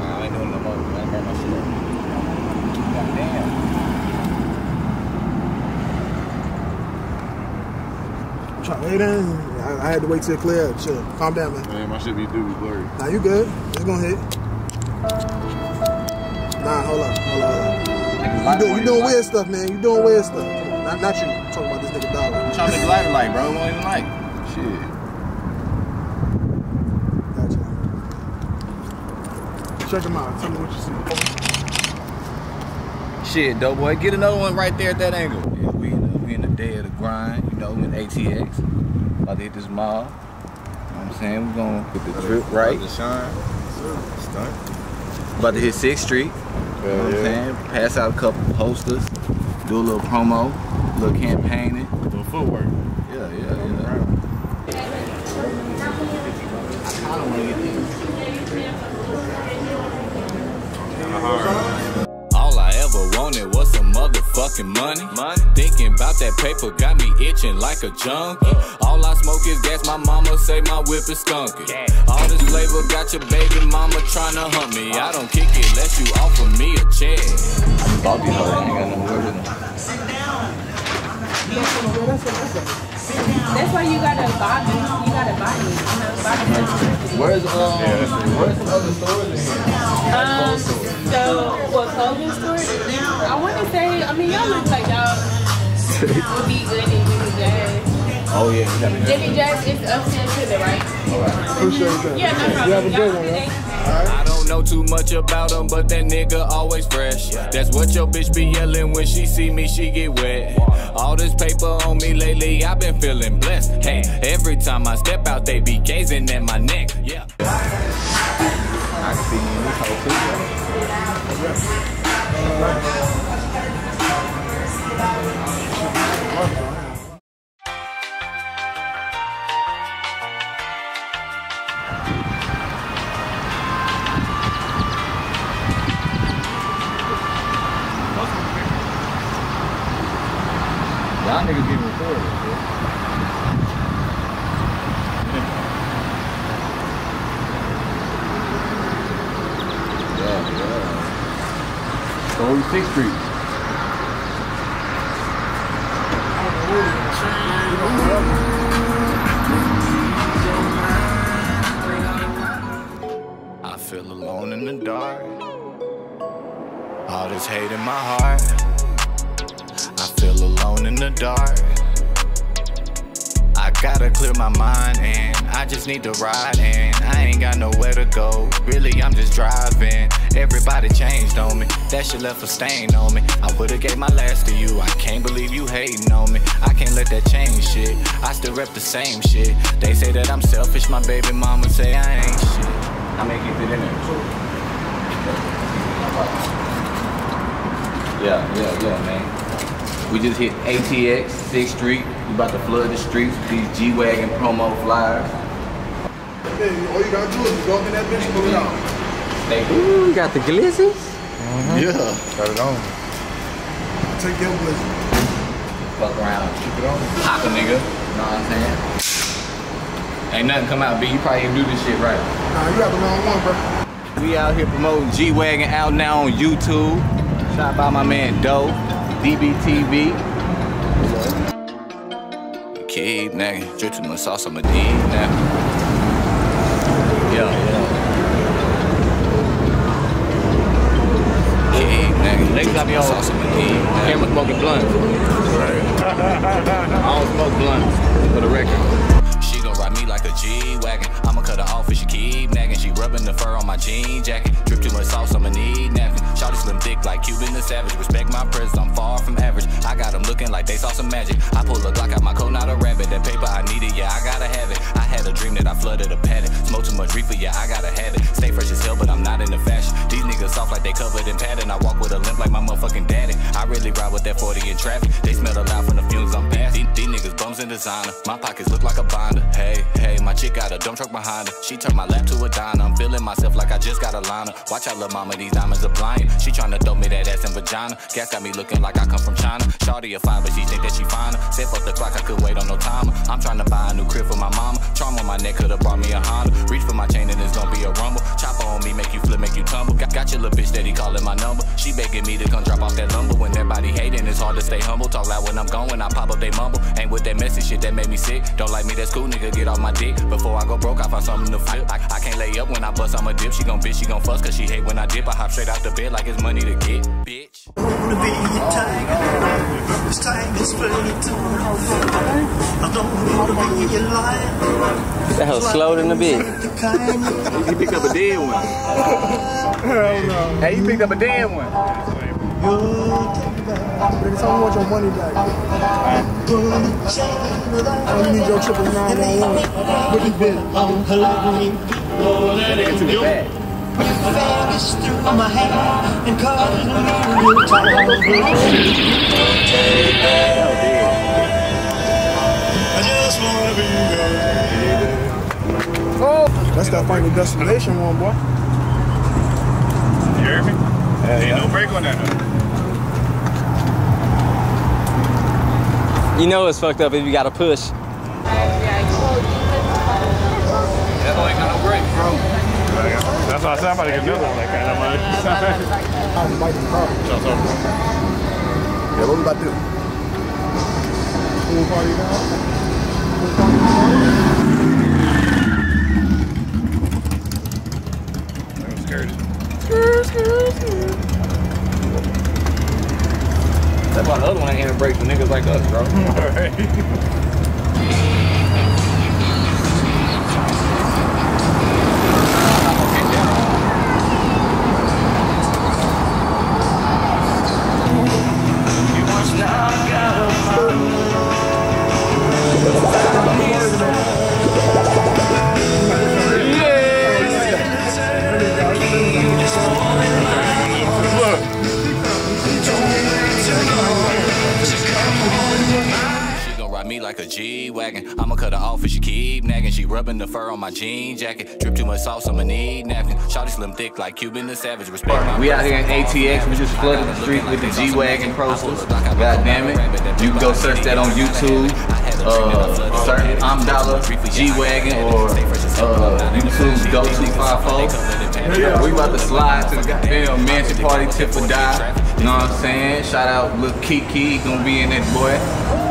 I ain't doing no more. I burn my shit up. Goddamn. Try lay down. I, I had to wait till it clear. up. Chill. Calm down, man. Man, my shit be do be blurry. Nah, you good. It's gonna hit. Nah, hold up, hold up, hold up. You, do, you doing weird stuff, man. You doing weird stuff. Not, not you. I'm talking about this nigga Dolla. I'm trying to make the lighter light, bro. It won't even light. Shit. Gotcha. Check him out. Tell me what you see. Shit, dope boy, get another one right there at that angle. Yeah, we in the, we in the day of the grind, you know, we in ATX. About to hit this mall. You know what I'm saying? We're gonna get the drip right. The shine. Stunt. About to hit 6th Street. You know what I'm saying? Pass out a couple posters, do a little promo, a little campaigning. Little footwork. I ever wanted was some motherfucking money. money. Thinking about that paper got me itching like a junkie. All I smoke is gas, my mama say my whip is skunky. All this flavor got your baby mama tryna hunt me. I don't kick it unless you offer me a check. I just bought these I ain't got no word with them. That's why you gotta buy me. You gotta buy me. You know, buy. Where's um, where's the other stores? Um, so what clothing store? I want to say. I mean, y'all look like y'all would be good in Jimmy Jazz. Oh yeah, you got me there. Jimmy Jazz is upstairs to the right. Appreciate that. Yeah, no problem. You have a good one, have a man. day. I don't know too much about him, but that nigga always fresh. That's what your bitch be yelling when she see me, she get wet. All this paper on me lately, I've been feeling blessed. Hey, every time I step out, they be gazing at my neck. Yeah. I can see you in this whole picture. Y'all niggas getting Yeah, yeah. Go 6th Street. I feel alone in the dark. All this hate in my heart. I feel alone in the dark. Gotta clear my mind and I just need to ride and I ain't got nowhere to go. Really, I'm just driving. Everybody changed on me. That shit left a stain on me. I would've gave my last to you. I can't believe you hating on me. I can't let that change shit. I still rep the same shit. They say that I'm selfish. My baby mama say I ain't shit. I make it fit in. Too. Yeah, yeah, yeah, man. We just hit ATX, 6th Street. We about to flood the streets with these G-Wagon promo flyers. Hey, all you gotta do is go up in that bitch and pull it out. They Ooh, got the glissies. Mm-hmm. Yeah. Got it on. Take your blizzard. fuck around, Keep it on. pop a nigga. You know what I'm saying? Ain't nothing come out, B. You probably didn't do this shit right. Nah, you got the wrong one, bro. We out here promoting G-Wagon out now on YouTube. Shot by my man Dough, DBTV. Keep nagging, drip too much sauce, I'ma D now. Yeah, yeah. Keep nagging, Next drip too much sauce, I'ma now. Camera smoking blunts. I don't smoke blunts for the record. She gon' ride me like a G-Wagon. Rubbing the fur on my jean jacket. Drip too much sauce, I'ma need napkin. Shawty slim thick like Cuban the Savage. Respect my presence, I'm far from average. I got them looking like they saw some magic. I pull a Glock out my coat, not a rabbit. That paper I needed, yeah, I gotta have it. Had a dream that I flooded a paddock. Smoke too much reefer, yeah, I gotta have it. Stay fresh as hell, but I'm not in the fashion. These niggas soft like they covered in padding. I walk with a limp like my motherfucking daddy. I really ride with that 40 in traffic. They smell the loud from the fumes I'm passing. These, these niggas bums in designer. My pockets look like a binder. Hey, hey, my chick got a dump truck behind her. She turned my lap to a diner. I'm feeling myself like I just got a liner. Watch out, little mama, these diamonds are blind. She tryna throw me that ass in vagina. Gas got me looking like I come from China. Shawty a fine, but she think that she finer. Set fuck the clock, I could wait on no timer. I'm tryna buy a new crib for my mama. Charm on my neck could've brought me a Honda. Reach for my chain and it's gonna be a rumble. Chopper on me, make you flip, make you tumble. Got, got your little bitch steady calling my number. She begging me to come drop off that lumber. Hard to stay humble. Talk loud when I'm going, I pop up, they mumble. Ain't with that messy shit that made me sick. Don't like me, that's cool, nigga, get off my dick. Before I go broke, I find something to flip. I, I can't lay up when I bust, I'm a dip. She gon' bitch, she gon' fuss, cause she hate when I dip. I hop straight out the bed like it's money to get, bitch. wanna be a tiger. This tiger's playing too I don't wanna be a lion. That hell slowed in a bit. The kind You picked up a dead one. Hell no. Hey, you picked up a dead one. Nigga, tell me what your money back. Oh, you need your triple 911. What you been? Nigga it back. Fingers through my hair and calling me I just wanna be good. That's that final destination one, boy. You hear me? Ain't no break on that. You know it's fucked up if you gotta push. That boy ain't got no break, bro. That's why I said I'm about to one like that. I'm like, I'm biting the car. Yeah, what we about to do? Pool party now? I'm scared. That's why the other one ain't gonna break for niggas like us, bro. ride me like a G-Wagon. I'ma cut her off if she keep nagging. She rubbing the fur on my jean jacket. Drip too much sauce, I'ma need napkin. Shawty slim thick like Cuban the Savage. Respect my We out here in ATX, we just flooded the street with the G-Wagon posters. God damn it. You can go search that on YouTube. Uh, search ImDolla G-Wagon or uh, YouTube Dough 254. Yeah, we about to slide to the goddamn mansion party, tip or die. You know what I'm saying? Shout out Lil Keke, gonna be in that boy.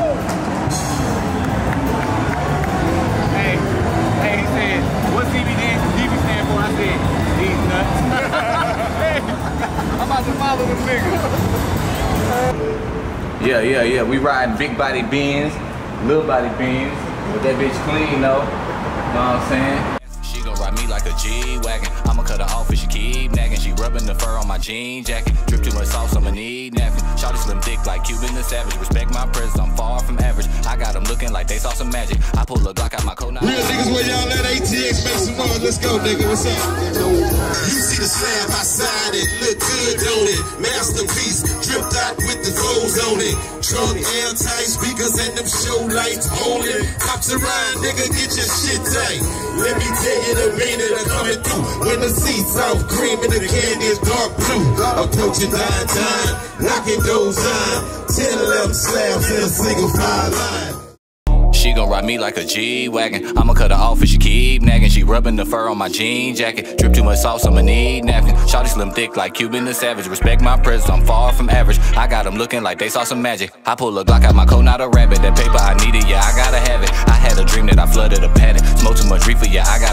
Yeah, yeah, yeah. We riding big body Benz, little body Benz. With that bitch clean though. You know what I'm saying? She gon' ride me like a G-Wagon. I'ma cut her off if she keep nagging. She rubbing the fur on my jean jacket. Drip too much sauce, I'ma need napkin. Shawty slim thick like Cuban the Savage. Respect my presence, I'm far from average. I got them looking like they saw some magic. I pull a Glock out my coat now. Real niggas, where y'all at? ATX, make some noise. Let's go, nigga. What's up? You see the slab outside it, look good, don't it? Masterpiece, dripped out clothes on it. Trunk airtight, speakers and them show lights it. Cops around, nigga, get your shit tight. Let me tell you the meaning of coming through. When the seats off, cream and the candy is dark blue. Approaching downtown, knocking doors on. Ten of them slabs in a single file line. Gon' ride me like a G-Wagon. I'ma cut her off if she keep nagging. She rubbing the fur on my jean jacket. Drip too much sauce, I'ma need napkin. Shawty slim thick like Cuban the Savage. Respect my presence, I'm far from average. I got them looking like they saw some magic. I pull a Glock out my coat, not a rabbit. That paper I needed, yeah, I gotta have it. I had a dream that I flooded a paddock. Smoke too much reefer, yeah, I gotta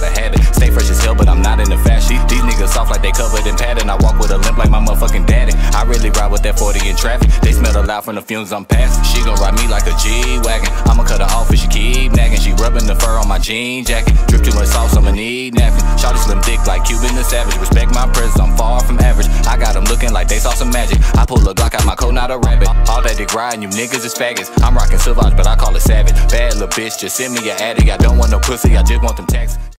From the fumes I'm passing. She gon' ride me like a G-Wagon. I'ma cut her off if she keep nagging. She rubbing the fur on my jean jacket. Drip too much sauce, I'ma need napkin. Shawty slim dick like Cuban the Savage. Respect my presence, I'm far from average. I got them looking like they saw some magic. I pull a Glock out my coat, not a rabbit. All that dick riding, you niggas is faggots. I'm rocking Savage, but I call it savage. Bad little bitch, just send me your addict. I don't want no pussy, I just want them taxes.